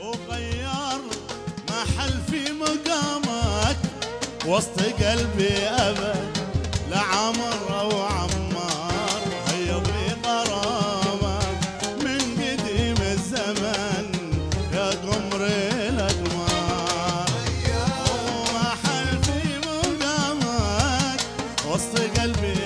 وغير محل في مقامك وسط قلبي أبد لعمر أو عمار هيض لي غرامك من قديم الزمن يا قمر الاقمار ومحل في مقامك وسط قلبي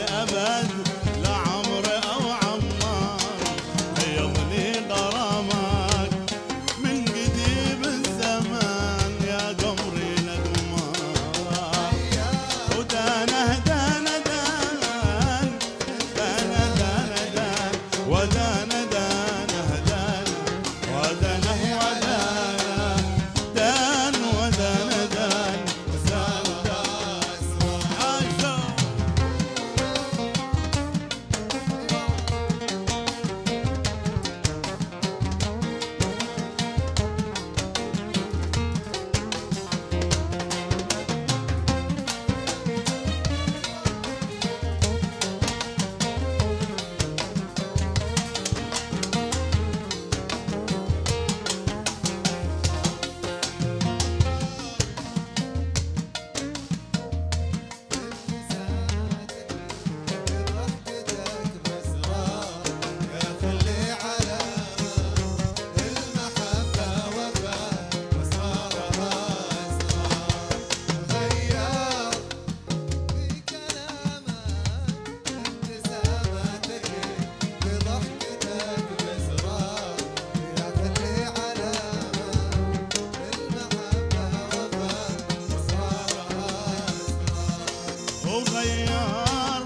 وغيار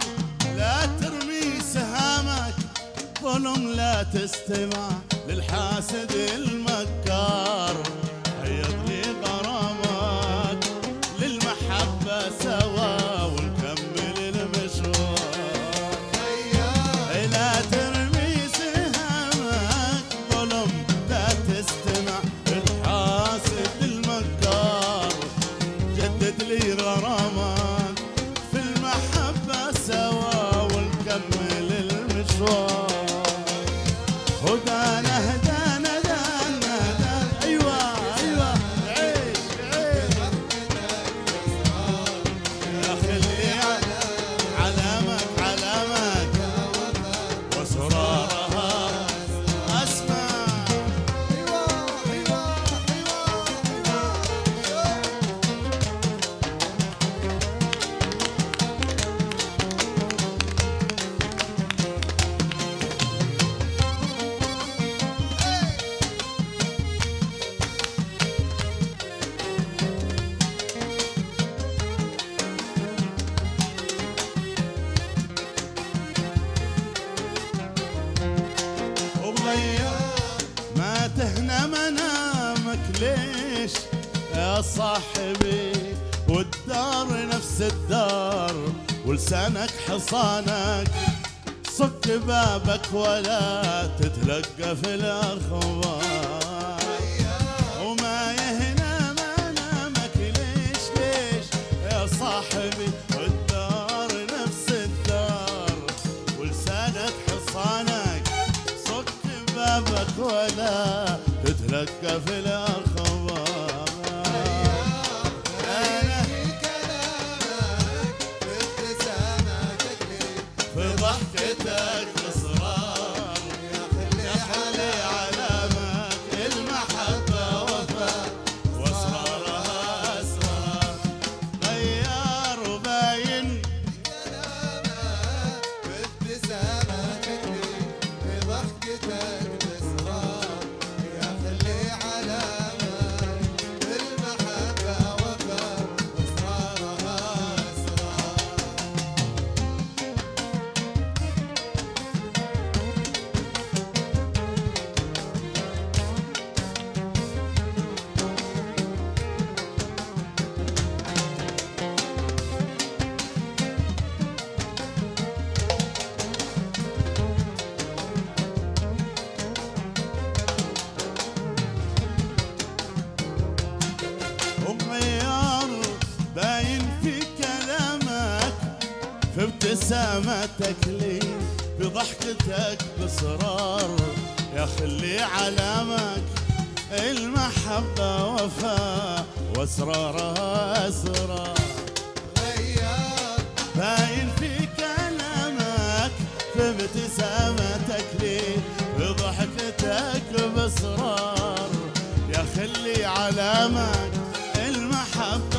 لا ترمي سهامك ظلم لا تستمع للحاسد المكار. هدانا هدانا ما تهنى منامك ليش يا صاحبي؟ والدار نفس الدار ولسانك حصانك صك بابك ولا تتلقى في الأخبار. وما يهنى منامك ليش ليش يا صاحبي؟ تتلقى في ابتسامتك لي بضحكتك بصرار. يا خلي علامك المحبة وفاء واسرارها أسرار. غيار باين في كلامك في ابتسامتك لي في ضحكتك باسرار يا خلي علامك المحبة